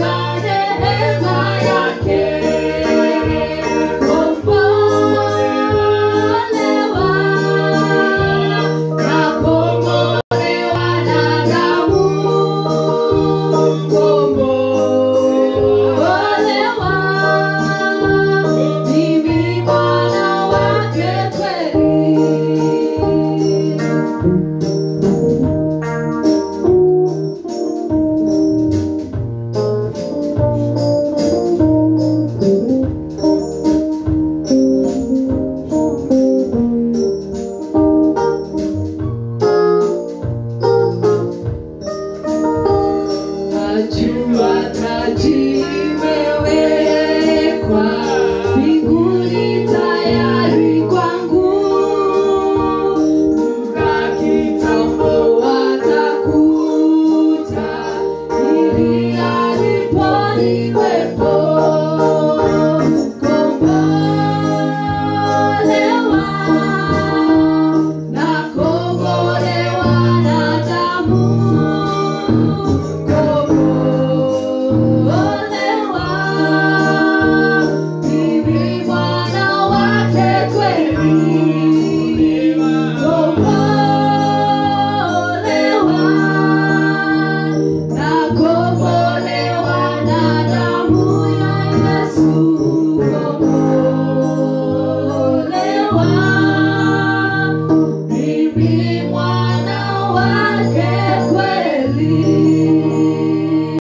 God. Figura